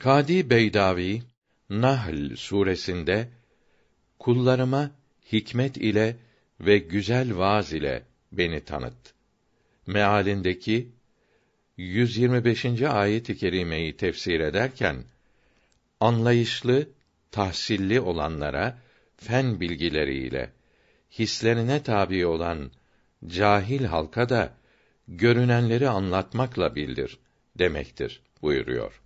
Kadi Beydavi Nahl suresinde kullarıma hikmet ile ve güzel vaaz ile beni tanıt. Mealindeki 125. ayet-i kerimeyi tefsir ederken anlayışlı, tahsilli olanlara fen bilgileriyle hislerine tabi olan cahil halka da görünenleri anlatmakla bildir demektir buyuruyor.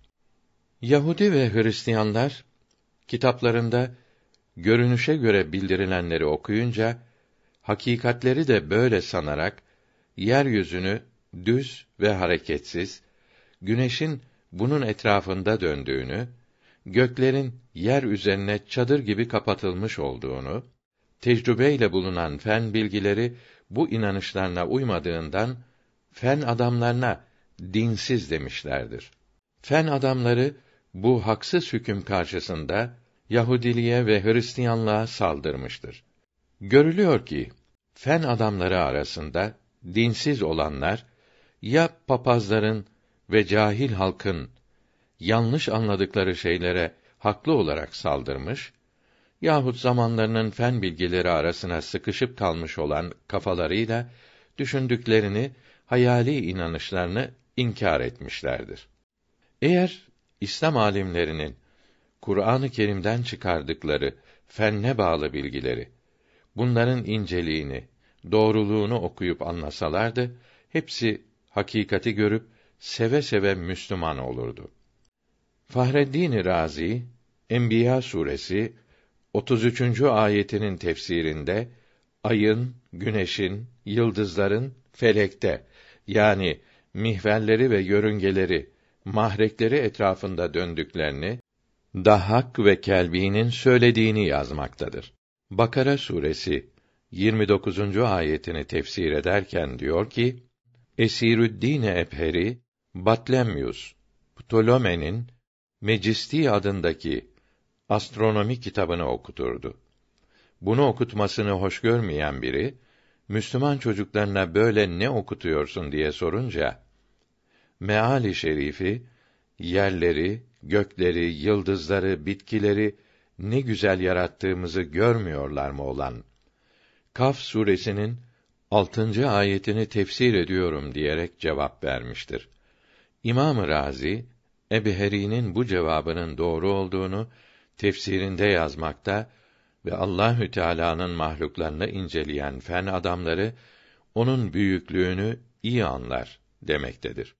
Yahudi ve Hristiyanlar kitaplarında görünüşe göre bildirilenleri okuyunca hakikatleri de böyle sanarak yeryüzünü düz ve hareketsiz, güneşin bunun etrafında döndüğünü, göklerin yer üzerine çadır gibi kapatılmış olduğunu, tecrübeyle bulunan fen bilgileri bu inanışlarına uymadığından fen adamlarına dinsiz demişlerdir. Fen adamları bu haksız hüküm karşısında Yahudiliğe ve Hristiyanlığa saldırmıştır. Görülüyor ki fen adamları arasında dinsiz olanlar ya papazların ve cahil halkın yanlış anladıkları şeylere haklı olarak saldırmış yahut zamanlarının fen bilgileri arasına sıkışıp kalmış olan kafalarıyla düşündüklerini, hayali inanışlarını inkar etmişlerdir. Eğer İslam alimlerinin Kur'an-ı Kerim'den çıkardıkları fenne bağlı bilgileri, bunların inceliğini, doğruluğunu okuyup anlasalardı, hepsi hakikati görüp seve seve Müslüman olurdu. Fahreddin Razi Enbiya suresi 33. ayetinin tefsirinde ayın, güneşin, yıldızların felekte yani mihverleri ve yörüngeleri, mahrekleri etrafında döndüklerini Dahhak ve Kelbi'nin söylediğini yazmaktadır. Bakara suresi 29. ayetini tefsir ederken diyor ki: Esirüddin Epheri Batlemyus Ptoleme'nin Mecisti adındaki astronomi kitabını okuturdu. Bunu okutmasını hoş görmeyen biri Müslüman çocuklarına böyle ne okutuyorsun diye sorunca meali şerifi yerleri, gökleri, yıldızları, bitkileri ne güzel yarattığımızı görmüyorlar mı olan Kaf suresinin altıncı ayetini tefsir ediyorum diyerek cevap vermiştir. İmam Razi Ebheri'nin bu cevabının doğru olduğunu tefsirinde yazmakta ve Allahü Teala'nın mahluklarını inceleyen fen adamları onun büyüklüğünü iyi anlar demektedir.